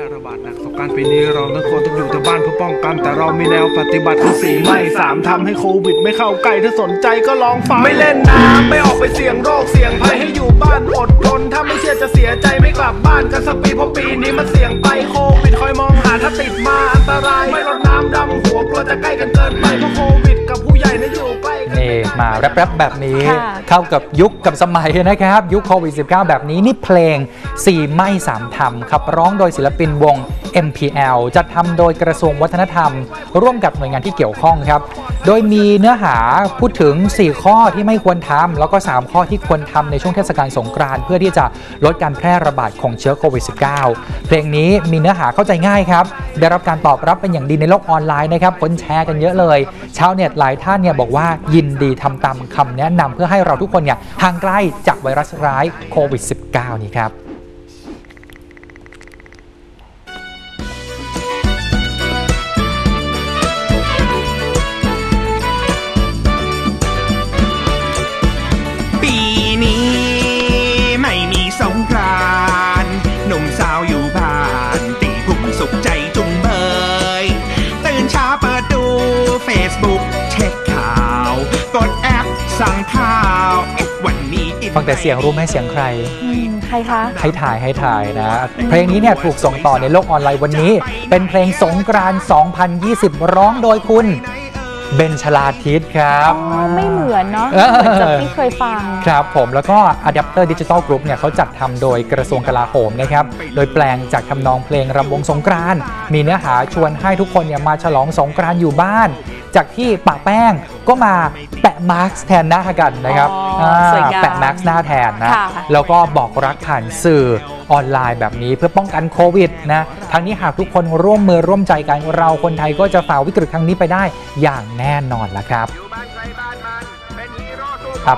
ร่ระบาดหนักสงการปีนี้เราทุกคนต้องอยู่แต่บ้านเพื่อป้องกัน แต่เรามีแนวปฏิบัติคือสี่ไม่สามทำให้โควิดไม่เข้าใกล้ถ้าสนใจก็ลองฟังไม่เล่นน้ำไม่ออกไปเสี่ยงโรคเสี่ยงภัยให้อยู่บ้านอดทนถ้าไม่เชื่อจะเสียใจไม่กลับบ้านกันสักปีเพราะปีนี้มันเสี่ยงไปโควิดคอยมองหาถ้าติดมาอันตรายไม่รดน้ำดำหัวกลัวจะใกล้กันเกินไปเพราะโควิด มาแรปๆแบบนี้ค่ะเข้ากับยุคกับสมัยนะครับ ยุคโควิด -19 แบบนี้นี่เพลง4ไม่สามทำครับร้องโดยศิลปินวง MPL จัดทำโดยกระทรวงวัฒนธรรม ร่วมกับหน่วยงานที่เกี่ยวข้องครับ โดยมีเนื้อหาพูดถึง 4 ข้อที่ไม่ควรทำแล้วก็ 3 ข้อที่ควรทำในช่วงเทศกาลสงกรานต์เพื่อที่จะลดการแพร่ระบาดของเชื้อโควิด -19 เพลงนี้มีเนื้อหาเข้าใจง่ายครับ ได้รับการตอบรับเป็นอย่างดีในโลกออนไลน์นะครับคนแชร์กันเยอะเลย ชาวเน็ตหลายท่านเนี่ยบอกว่ายินดีทำตามคำแนะนำเพื่อให้เราทุกคนเนี่ยห่างไกลจากไวรัสร้ายโควิด -19 นี้ครับ ฟังแต่เสียงรู้ไหมเสียงใคร อืมใครคะ ให้ถ่ายให้ถ่ายนะ เพลงนี้เนี่ยถูกส่งต่อในโลกออนไลน์วันนี้ เป็นเพลงสงกรานต์2020 ร้องโดยคุณ เบนชลาทิศครับอ๋อไม่เหมือนเนาะเออเหมือนจากที่เคยฟัง ครับผมแล้วก็ Adapter Digital Group เนี่ยเขาจัดทำโดยกระทรวงกลาโหมนะครับ โดยแปลงจากทำนองเพลงรำวงสงกรานต์มีเนื้อหาชวนให้ทุกคนเนี่ยมาฉลองสงกรานต์อยู่บ้าน จากที่ปะแป้งก็มาแปะมาร์กแทนหน้ากันนะครับอ๋อสวยงามแปะมาร์กหน้าแทนนะค่ะแล้วก็บอกรักผ่านสื่อออนไลน์แบบนี้เพื่อป้องกันโควิดนะ ทั้งนี้หากทุกคนร่วมมือร่วมใจกันเราคนไทยก็จะฝ่าวิกฤตครั้งนี้ไปได้อย่างแน่นอนละครับ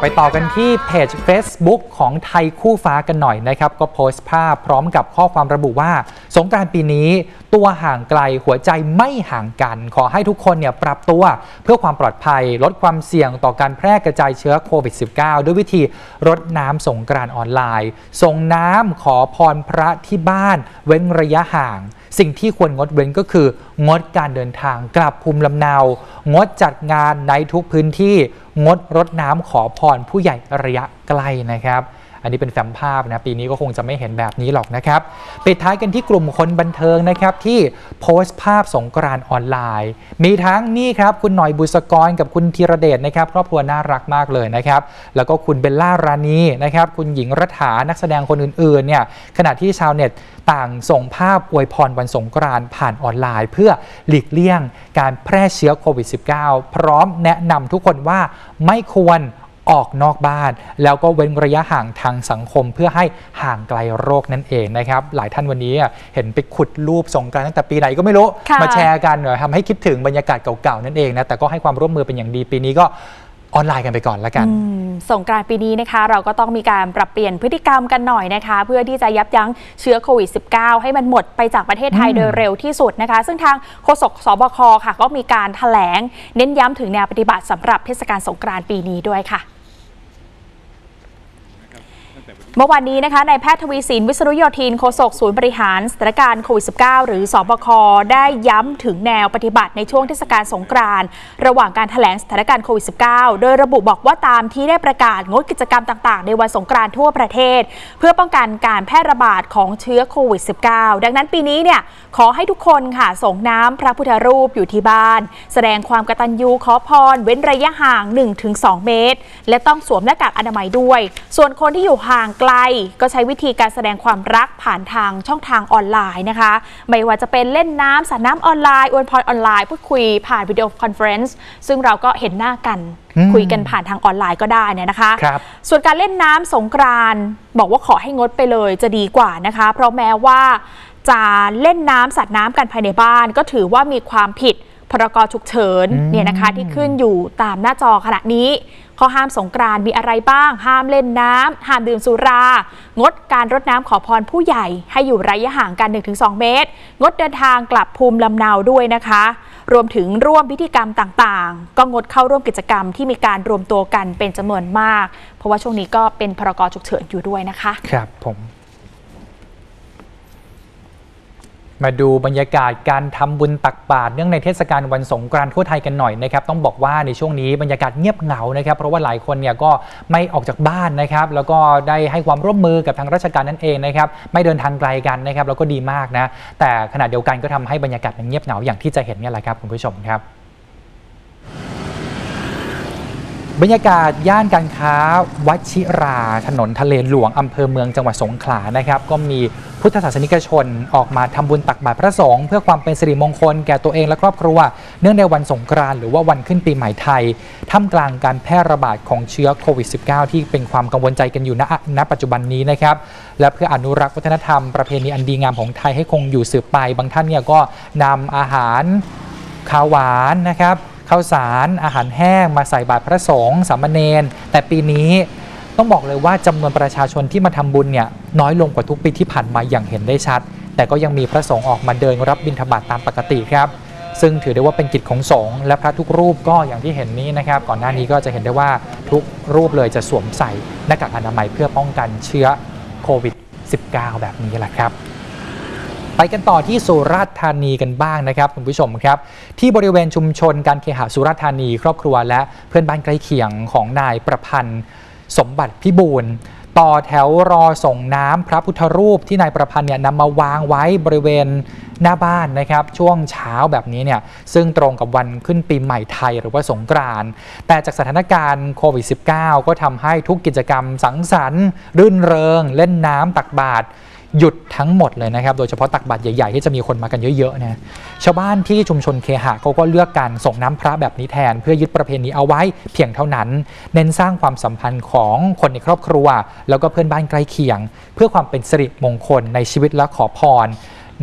ไปต่อกันที่เพจ Facebook ของไทยคู่ฟ้ากันหน่อยนะครับ ก็โพสต์ภาพพร้อมกับข้อความระบุว่า สงกรานต์ปีนี้ตัวห่างไกลหัวใจไม่ห่างกัน ขอให้ทุกคนเนี่ยปรับตัวเพื่อความปลอดภัย ลดความเสี่ยงต่อการแพร่กระจายเชื้อโควิด -19 ด้วยวิธีรดน้ำสงกรานต์ออนไลน์ ส่งน้ำขอพรพระที่บ้าน เว้นระยะห่าง สิ่งที่ควรงดเว้นก็คือ งดการเดินทางกลับภูมิลำเนา งดจัดงานในทุกพื้นที่ งดรดน้ำขอพรผู้ใหญ่ระยะใกล้นะครับ อันนี้เป็นแฟ้มภาพนะปีนี้ก็คงจะไม่เห็นแบบนี้หรอกนะครับปิดท้ายกันที่กลุ่มคนบันเทิงนะครับที่โพสต์ภาพสงกรานออนไลน์ มีทั้งนี่ครับคุณหน่อยบุษกรกับคุณธีรเดชนะครับครอบครัวน่ารักมากเลยนะครับแล้วก็คุณเบลล่ารานีนะครับคุณหญิงรัฐานักแสดงคนอื่นๆเนี่ยขณะที่ชาวเน็ตต่างส่งภาพอวยพรวันสงกรานต์ผ่านออนไลน์ เพื่อหลีกเลี่ยงการแพร่เชื้อโควิด -19 พร้อมแนะนำทุกคนว่าไม่ควร ออกนอกบ้าน แล้วก็เว้นระยะห่างทางสังคม เพื่อให้ห่างไกลโรคนั่นเองนะครับ หลายท่านวันนี้อะเห็นไปขุดรูปสงกรานต์ตั้งแต่ปีไหนก็ไม่รู้ค่ะมาแชร์กันเนอะทำให้คิดถึงบรรยากาศเก่าๆนั่นเองนะแต่ก็ให้ความร่วมมือเป็นอย่างดีปีนี้ก็ออนไลน์กันไปก่อนละกันอืมสงกรานต์ปีนี้นะคะ เราก็ต้องมีการปรับเปลี่ยนพฤติกรรมกันหน่อยนะคะ เพื่อที่จะยับยั้งเชื้อโควิด -19 ให้มันหมดไปจากประเทศไทยอืมโดยเร็วที่สุดนะคะ ซึ่งทางโฆษกสบคค่ะ ก็มีการแถลง เน้นย้ำถึงแนวปฏิบัติสำหรับเทศกาลสงกรานต์ปีนี้ด้วยค่ะ เมื่อวานนี้นะคะนายแพทย์ทวีสินวิษณุโยธินโฆษกศูนย์บริหารสถานการณ์โควิด -19 หรือสบค ได้ย้ำถึงแนวปฏิบัติในช่วงเทศกาลสงกรานต์ระหว่างการแถลงสถานการณ์โควิด -19 โดยระบุบอกว่าตามที่ได้ประกาศงดกิจกรรมต่างๆ ในวันสงกรานต์ทั่วประเทศ เพื่อป้องกันการแพร่ระบาดของเชื้อโควิด -19 ดังนั้นปีนี้เนี่ยขอให้ทุกคนค่ะสรงน้ำพระพุทธรูปอยู่ที่บ้าน แสดงความกตัญญูขอพร เว้นระยะห่าง 1-2 เมตร และต้องสวมหน้ากากอนามัยด้วย ส่วนคนที่อยู่ห่างไกลก็ใช้วิธีการแสดงความรักผ่านทางช่องทางออนไลน์นะคะ ไม่ว่าจะเป็นเล่นน้ำสาดน้ำออนไลน์อวยพรออนไลน์พูดคุยผ่านวิดีโอคอนเฟอเรนซ์ซึ่งเราก็เห็นหน้ากันอืมคุยกันผ่านทางออนไลน์ก็ได้เนี่ยนะคะครับส่วนการเล่นน้ำสงกรานต์บอกว่าขอให้งดไปเลยจะดีกว่านะคะ เพราะแม้ว่าจะเล่นน้ำสัตว์น้ำกันภายในบ้าน ก็ถือว่ามีความผิด พรกฉุกเฉินอืมเนี่ยนะคะที่ขึ้นอยู่ตามหน้าจอขณะนี้ข้อห้ามสงกรานต์มีอะไรบ้าง ห้ามเล่นน้ำห้ามดื่มสุรา งดการรดน้ำขอพรผู้ใหญ่ ให้อยู่ระยะห่างกัน 1-2 เมตร งดเดินทางกลับภูมิลำเนาด้วยนะคะ รวมถึงร่วมพิธีกรรมต่างๆ ก็งดเข้าร่วมกิจกรรมที่มีการรวมตัวกันเป็นจำนวนมาก เพราะว่าช่วงนี้ก็เป็นพรกฉุกเฉินอยู่ด้วยนะคะ ครับผม มาดูบรรยากาศการทำบุญตักบาตรเนื่องในเทศกาลวันสงกรานต์ทั่วไทยกันหน่อยนะครับต้องบอกว่าในช่วงนี้บรรยากาศเงียบเหงานะครับเพราะว่าหลายคนเนี่ยก็ไม่ออกจากบ้านนะครับแล้วก็ได้ให้ความร่วมมือกับทางราชการนั่นเองนะครับไม่เดินทางไกลกันนะครับแล้วก็ดีมากนะแต่ขณะเดียวกันก็ทำให้บรรยากาศมันเงียบเหงาอย่างที่จะเห็นเนี่ยแหละครับคุณผู้ชมครับ บรรยากาศย่านการค้าวัชิรา ถนนทะเลหลวงอำเภอเมืองจังหวัดสงขลานะครับ ก็มีพุทธศาสนิกชนออกมาทำบุญตักบาตรพระสงฆ์เพื่อความเป็นสิริมงคลแก่ตัวเองและครอบครัว เนื่องในวันสงกรานต์หรือว่าวันขึ้นปีใหม่ไทยท่ามกลางการแพร่ระบาดของเชื้อโควิด -19 ที่เป็นความกังวลใจกันอยู่ณณปัจจุบันนี้นะครับ และเพื่ออนุรักษ์วัฒนธรรมประเพณีอันดีงามของไทยให้คงอยู่สืบไป บางท่านเนี่ยก็นำอาหารข้าวหวานนะครับ ข้าวสารอาหารแห้งมาใส่บาตรพระสงฆ์สามเณรแต่ปีนี้ต้องบอกเลยว่าจำนวนประชาชนที่มาทำบุญเนี่ยน้อยลงกว่าทุกปีที่ผ่านมาอย่างเห็นได้ชัด แต่ก็ยังมีพระสงฆ์ออกมาเดินรับบิณฑบาตตามปกติครับ ซึ่งถือได้ว่าเป็นกิจของสงฆ์และพระทุกรูปก็อย่างที่เห็นนี้นะครับ ก่อนหน้านี้ก็จะเห็นได้ว่าทุกรูปเลยจะสวมใส่หน้ากากอนามัยเพื่อป้องกันเชื้อโควิด -19 แบบนี้แหละครับ ไปกันต่อที่สุราษฎร์ธานีกันบ้างนะครับคุณผู้ชมครับ ที่บริเวณชุมชนการเคหะสุราษฎร์ธานี ครอบครัวและเพื่อนบ้านใกล้เคียงของนายประพันธ์สมบัติพิบูลต่อแถวรอส่งน้ำพระพุทธรูปที่นายประพันธ์เนี่ยนำมาวางไว้บริเวณหน้าบ้านนะครับช่วงเช้าแบบนี้เนี่ยซึ่งตรงกับวันขึ้นปีใหม่ไทยหรือว่าสงกรานต์แต่จากสถานการณ์โควิด -19 ก็ทำให้ทุกกิจกรรมสังสรรค์ รื่นเริง เล่นน้ำตักบาตร หยุดทั้งหมดเลยนะครับ โดยเฉพาะตักบาตรใหญ่ๆ ที่จะมีคนมากันเยอะๆนะชาวบ้านที่ชุมชนเคหะเขาก็เลือกการส่งน้ำพระแบบนี้แทน เพื่อยึดประเพณีเอาไว้เพียงเท่านั้น เน้นสร้างความสัมพันธ์ของคนในครอบครัว แล้วก็เพื่อนบ้านใกล้เคียง เพื่อความเป็นสิริมงคลในชีวิตและขอพร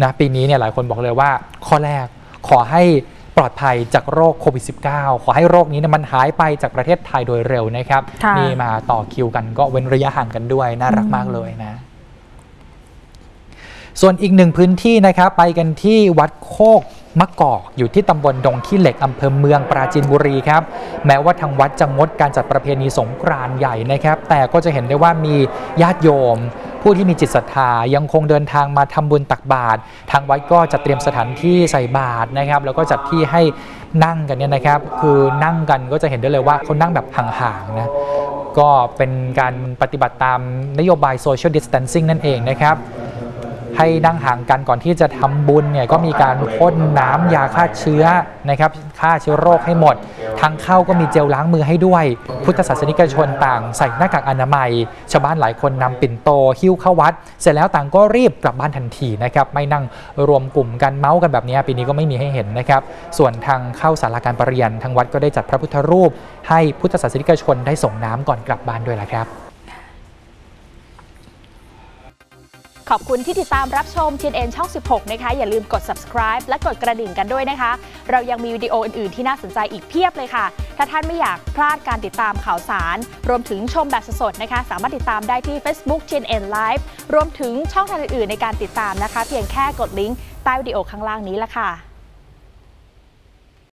นะปีนี้เนี่ยหลายคนบอกเลยว่า ข้อแรกขอให้ปลอดภัยจากโรคโควิด -19 ขอให้โรคนี้เนี่ยมันหายไปจากประเทศไทยโดยเร็วนะครับค่ะนี่มาต่อคิวกันก็เว้นระยะห่างกันด้วย น่ารักมากเลยนะ ส่วนอีกหนึ่งพื้นที่นะครับไปกันที่วัดโคกมะกอกอยู่ที่ตำบลดงขี้เหล็กอำเภอเมืองปราจีนบุรีครับแม้ว่าทางวัดจะงดการจัดประเพณีสงกรานต์ใหญ่นะครับ แต่ก็จะเห็นได้ว่ามีญาติโยม ผู้ที่มีจิตศรัทธายังคงเดินทางมาทำบุญตักบาตรทางวัดก็จะเตรียมสถานที่ใส่บาตรนะครับ แล้วก็จัดที่ให้นั่งกันเนี่ยนะครับ คือนั่งกันก็จะเห็นได้เลยว่าเขานั่งแบบห่างๆนะก็เป็นการปฏิบัติตามนโยบาย social distancing นั่นเองนะครับ ให้นั่งห่างกันก่อนที่จะทำบุญเนี่ยก็มีการพ่นน้ำยาฆ่าเชื้อนะครับฆ่าเชื้อโรคให้หมด ทางเข้าก็มีเจลล้างมือให้ด้วย พุทธศาสนิกชนต่างใส่หน้ากากอนามัย ชาวบ้านหลายคนนำปิ่นโตหิ้วเข้าวัด เสร็จแล้วต่างก็รีบกลับบ้านทันทีนะครับไม่นั่งรวมกลุ่มกันเมาส์กันแบบนี้ปีนี้ก็ไม่มีให้เห็นนะครับส่วนทางเข้าสาราการประเรียนทางวัดก็ได้จัดพระพุทธรูป ให้พุทธศาสนิกชนได้ส่งน้ำก่อนกลับบ้านด้วยละครับ ขอบคุณที่ติดตามรับชม TNN ช่อง 16 นะคะ อย่าลืมกด subscribe และกดกระดิ่งกันด้วยนะคะ เรายังมีวิดีโออื่น ๆ ที่น่าสนใจอีกเพียบเลยค่ะ ถ้าท่านไม่อยากพลาดการติดตามข่าวสาร รวมถึงชมแบบสดๆนะคะ สามารถติดตามได้ที่ Facebook TNN Live รวมถึงช่องทางอื่นๆในการติดตามนะคะ เพียงแค่กดลิงก์ใต้วิดีโอข้างล่างนี้ละค่ะ